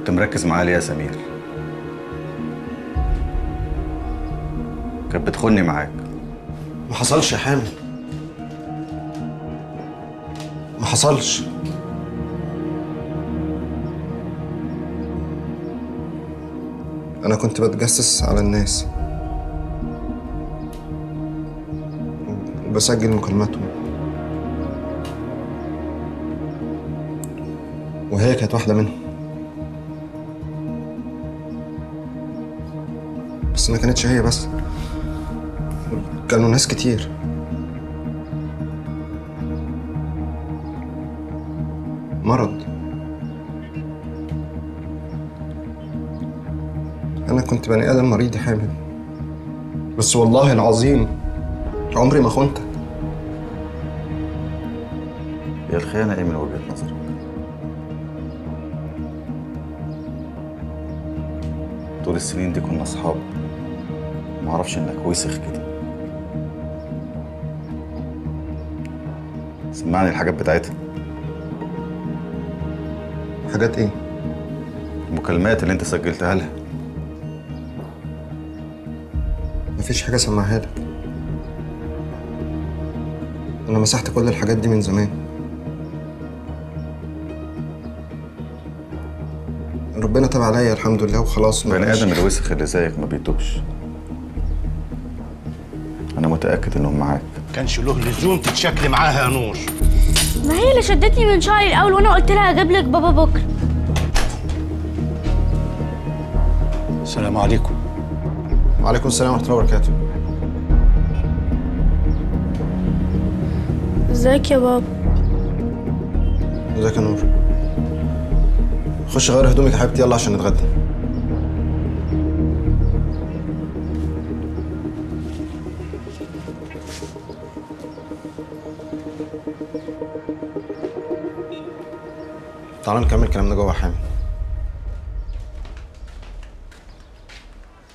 كنت مركز معاها ليه يا سمير. كانت بتخوني معاك. ما حصلش يا حامد. ما حصلش. أنا كنت بتجسس على الناس. بسجل مكالماتهم. وهي كانت واحدة منهم. بس ما كانتش هي بس. كانوا ناس كتير. مرض. أنا كنت بني آدم مريض يا حامد. بس والله العظيم عمري ما خنتك هي الخيانة إيه من وجهة نظرك؟ طول السنين دي كنا أصحاب. ما أعرفش انك وسخ كده. سمعني الحاجات بتاعتها. حاجات إيه؟ المكالمات اللي انت سجلتها لها. مفيش حاجة سمعها لك. أنا مسحت كل الحاجات دي من زمان. ربنا تاب عليا الحمد لله وخلاص بني آدم الوسخ اللي زيك ما بيتوبش. أنا متأكد إنهم معاك. كانش له لزوم تتشكلي معاها يا نور. ما هي اللي شدتني من شعري الأول وأنا قلت لها أجيب لك بابا بكرة. السلام عليكم. وعليكم السلام ورحمة الله وبركاته. ازيك يا بابا؟ ازيك يا نور؟ خش غير هدومك يا حبيبتي يلا عشان نتغدى. تعالى نكمل كلامنا جوه يا حامد.